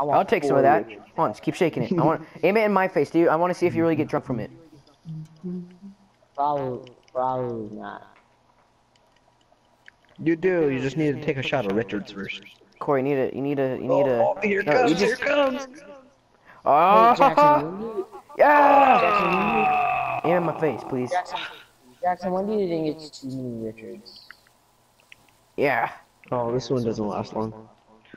I want I'll take some of that. Come on, just keep shaking it. I want aim it in my face, dude. I want to see if you really get drunk from it. Probably, probably not. You do. You just need to take a shot of Richards first. Corey, you need a, you need a, you need a. Oh, here no, comes. just- Here comes. Oh, Hey, Jackson, when do you- yeah! Jackson, Aim in my face, please. Jackson, Jackson, when do you think it's too many Richards? Yeah. Oh, this one doesn't last long.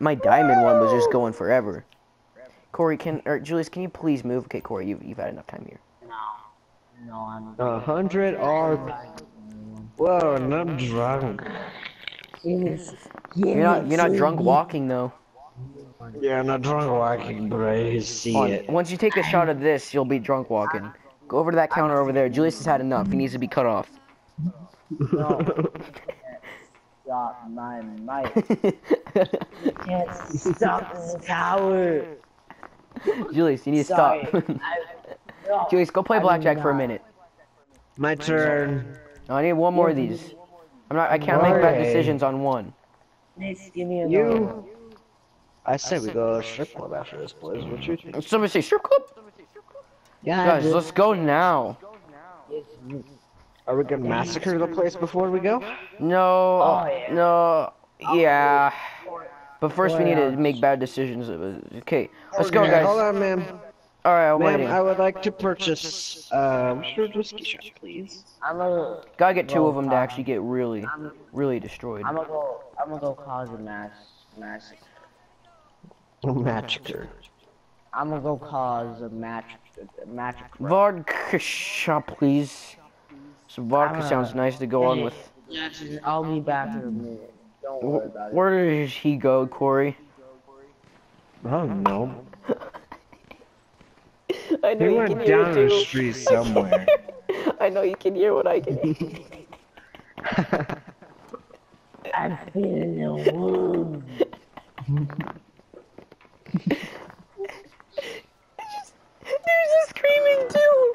My diamond one was just going forever. Corey, can or Julius, can you please move? Okay, Corey, you've you've had enough time here. No. No, I'm. A hundred are. Whoa, and I'm drunk. Yes. You're not you're not drunk walking though. Yeah, I'm not drunk walking, but I see on. it. Once you take a shot of this, you'll be drunk walking. Go over to that counter over there. Julius has had enough. He needs to be cut off. No. Stop my mic. Can't stop in the tower. Julius, you need to stop. No. Julius, go play blackjack for a minute. My turn. No, I need one more of these. I'm not. I can't make bad decisions on one. Next, give me a You. I say we go strip club after this, boys. What you think? Somebody say strip club. Yeah, Guys, let's go now. Are we gonna massacre the place before we go? No, Oh, uh, yeah. no, yeah. But first, we need to make bad decisions. Okay, let's go, guys. Hold on, ma'am. All right, I'm Ma'am, waiting. I would like to purchase uh, short whiskey shot, please. I'm gonna, Gotta get two of them to actually get really, I'm, really destroyed. I'm gonna go, I'm gonna go cause a mass, mass. Massacre. I'm gonna go cause a match, a match. Vodka shot, please. Some vodka sounds nice to go on with. Jackson, I'll be back in a minute. Don't worry about it. Where does he go, Corey? Oh no. I know He you went can hear down it the street somewhere. I know you can hear what I can hear. I'm feeling the wound. There's a screaming too.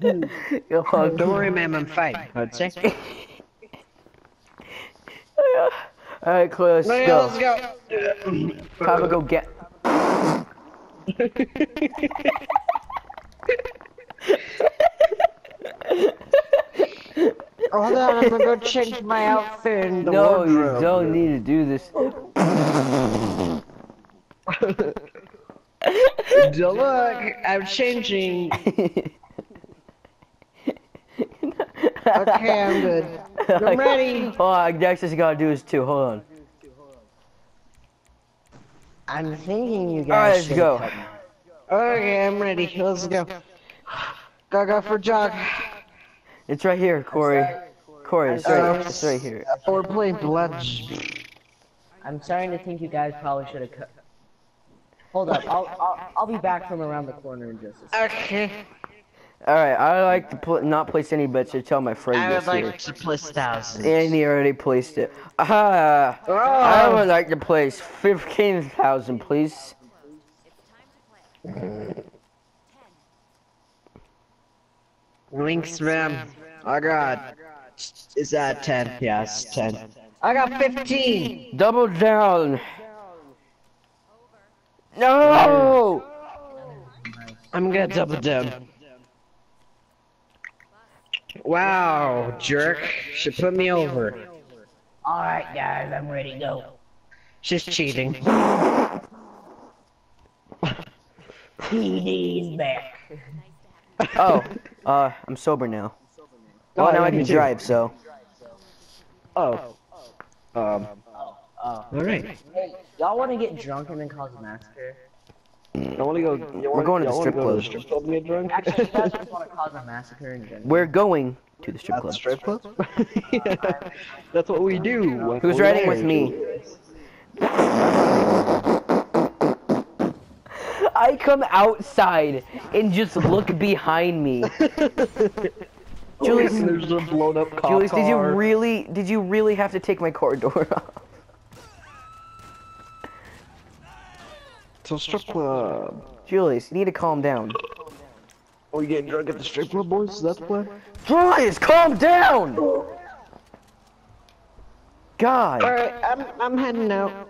Come on, Don't worry, ma'am, I'm fine. I'd say. Alright, Corey, let's Yeah, go. let's go. Time to go get. Hold on, I'm gonna go change my outfit in the No, you don't need to do this. Look, I'm changing. Okay, I'm good. I'm ready. Hold on, Dex just gotta do this too. Hold on. I'm thinking you guys Alright, let's go. cut. Okay, I'm ready. Let's go. Go go for jog. It's right here, Corey. Corey, it's right, uh, it's right here. We're playing blood. I'm starting to think you guys probably should have cut. Hold up, I'll, I'll I'll be back from around the corner in just a second. Okay. Alright, I like to pl not place any bets I tell my friend I gets would here. like to place thousands. And he already placed it. Ah, Oh. I would like to place 15,000, please. Links, ma'am. I got. Is that 10? Yes, 10. I got 15! Double down. No! I'm gonna double down. Wow, jerk. Should put me over. Alright guys, I'm ready to go. She's cheating. PD's back. Oh, uh, I'm sober now. Well, now I can drive, so. Oh. Um. Oh. Alright. Hey, y'all wanna get drunk and then cause a massacre? I wanna go. We're going to the strip club. strip club get drunk? Actually, you guys just wanna cause a massacre in general? We're going to the strip At the club. strip club? yeah, that's what we do. Who's we're riding with me? I come outside and just look behind me. Julius, There's a blown up cop Julius, did you really, did you really have to take my car door off? It's a strip club. Julius, you need to calm down. Oh, Are we getting drunk at the strip club, boys? Is that the plan? Julius, calm down! God. Alright, I'm, I'm heading out.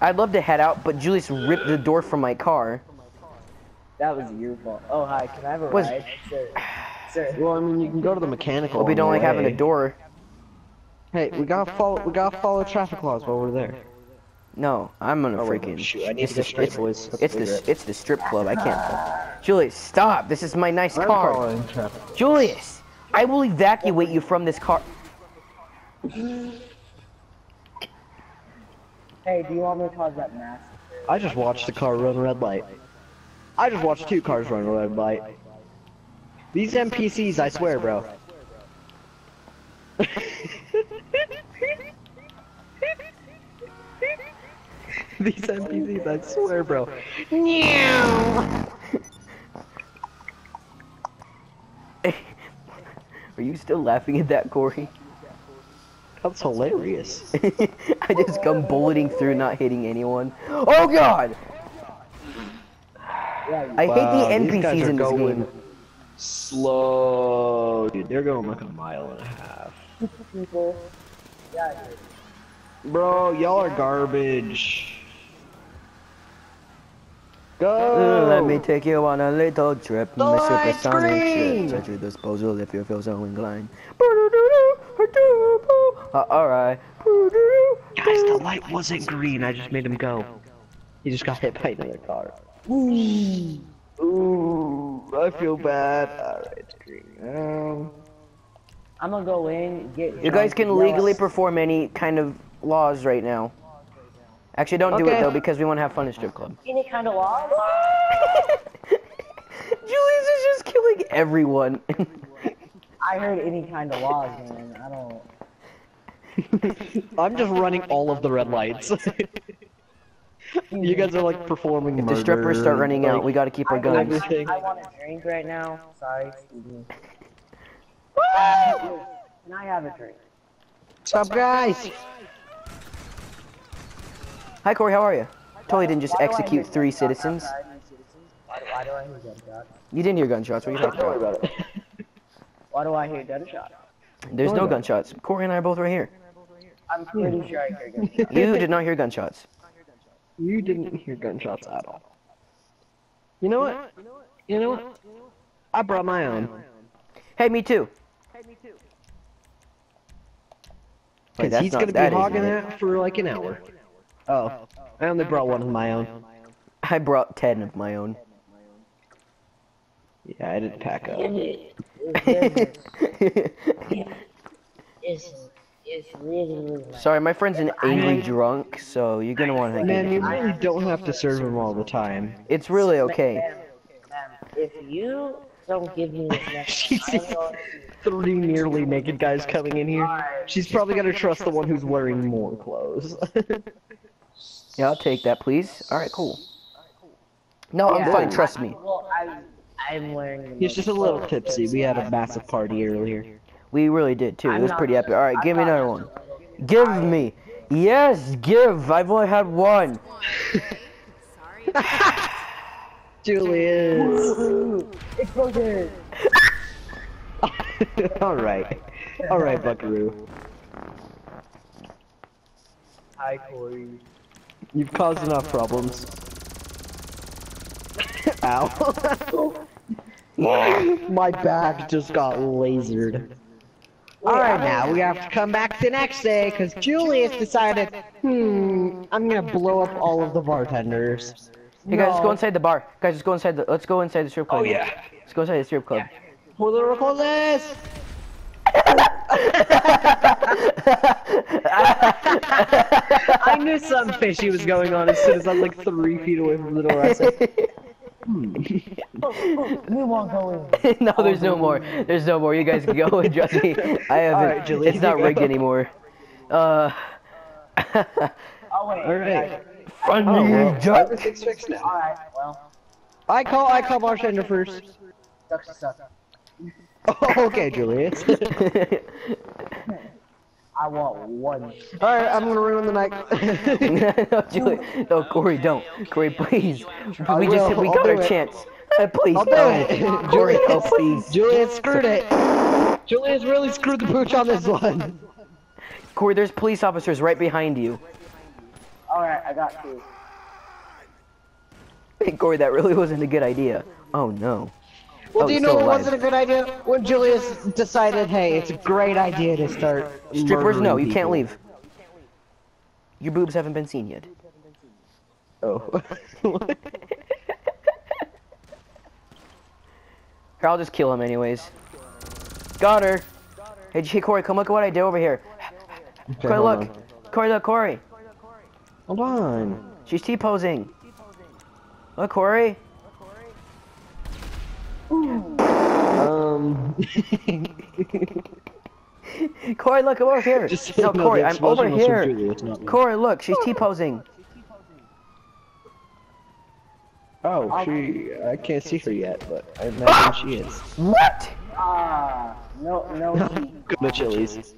I'd love to head out, but Julius ripped the door from my car. That was your fault. Oh hi, can I have a Was- ride, sir? Sir. Well, I mean, you can go to the mechanical. Hope we don't like having a door. Hey, we gotta follow. We gotta follow traffic laws while we're there. No, I'm gonna Oh, wait, freaking. shoot, I need it's to the get straight, it's, boys. it's the it's the strip club. I can't. Julius, stop! This is my nice I'm car. Julius, I will evacuate you from this car. Hey, do you want me to cause that mass? I just watched the car run red light. I just watched two cars run red light. These NPCs, I swear, bro. These NPCs, I swear, bro. Are you still laughing at that, Corey? That's hilarious. I just come bulleting through, not hitting anyone. Oh God! I Wow, hate the NPCs in this going game. Slow, dude. They're going like a mile and a half. people. Yeah. Bro, y'all are garbage. Go! Let me take you on a little trip. The My light supersonic screen! ship. At your disposal if you feel so inclined. Uh, alright. Guys, the light wasn't green. I just made him go. He just got hit by another car. Ooh, Ooh I feel bad. Alright, it's green. Um, I'm gonna go in, get You guys drunk, can yell legally at- perform any kind of laws right now. Actually, don't do it though because we want to have fun in strip club. any kind of law. Julius is just killing everyone. I heard any kind of laws, man. I don't. I'm just running all of the red lights. you guys are like performing if the strippers start running out, we gotta keep our I, I, guns. I want a drink right now. Sorry, excuse me. Can I have a drink? What's up, guys? Hi Corey, how are you? Totally didn't just Why do I execute three citizens. Why, do- I hear gunshots? You didn't hear gunshots. What are you talking about? about. Why do I hear gunshots? There's no gunshots. Corey and I are both right here. I'm pretty sure I hear gunshots. You did not hear gunshots. You didn't hear gunshots at all. You know what? You know what? I brought my own. Hey, me too. Okay, Because he's gonna be that hogging that for like an hour. Oh, I only brought one of my own. I brought ten of my own. Yeah, I didn't pack up. It's, it's really, really nice. Sorry, my friend's an angry drunk, so you're gonna want to. Man, you really don't have to serve him all the time. It's really okay. Ma'am, ma'am, if you don't give me this next She sees three nearly naked guys coming in here. She's probably gonna trust the one who's wearing more clothes. Yeah, I'll take that, please. All right, cool. No, I'm Yeah, fine. Trust me. Well, I'm, I'm wearing. He's just a little tipsy. We had a massive party earlier. We really did too. It was pretty epic. All right, give me another one. Give me. Yes, give. I've only had one. Julius. Explosion! all right, all right, Buckaroo. Hi, Corey. You've caused enough problems. Ow. My back just got lasered. Alright, now we have to come back the next day because Julius decided, hmm, I'm gonna blow up all of the bartenders. Hey guys, let's go inside the bar. Guys, let's go inside the. Let's go inside the strip club. Oh, yeah. Let's go inside the strip club. For the recorders! I knew something fishy was going on as soon as I was like three feet away from the door. I said, We won't go in. no, there's no more. There's no more. You guys can go and trust me. I haven't. Alright, Julie, it's not rigged go. anymore. Uh. Oh, wait. Alright. Funny Oh, well, duck. everything's fixed now. Alright, well. I call, I call bartender first. Sucks suck. Oh, okay, Julius. I want one. Alright, I'm gonna ruin the night. no, Julie, no, Corey, don't. Corey, please. I we just we got do our it. chance. Uh, please, I'll no. Corey, oh please. Julius screwed it. Julius really screwed the pooch on this one. Corey, there's police officers right behind you. Alright, I got two. Hey, Corey, that really wasn't a good idea. Oh no. Well, Oh, do you know what alive. wasn't a good idea? When Julius decided, hey, it's a great idea to start. Strippers, no, you can't leave. Your boobs haven't been seen yet. Oh. Here, I'll just kill him anyways. Got her. Hey, hey, Corey, come look at what I did over here. Okay, Corey, look. on. Corey, look, Corey. Hold on. She's T-posing. Look, Corey. Corey, look, I'm over here. Just no, you Corey, I'm over explosion was from here. Julius. Corey, look, she's T-posing. Oh, she. I can't see her yet, but I imagine she is. What? Ah, no, no. Go to Chili's.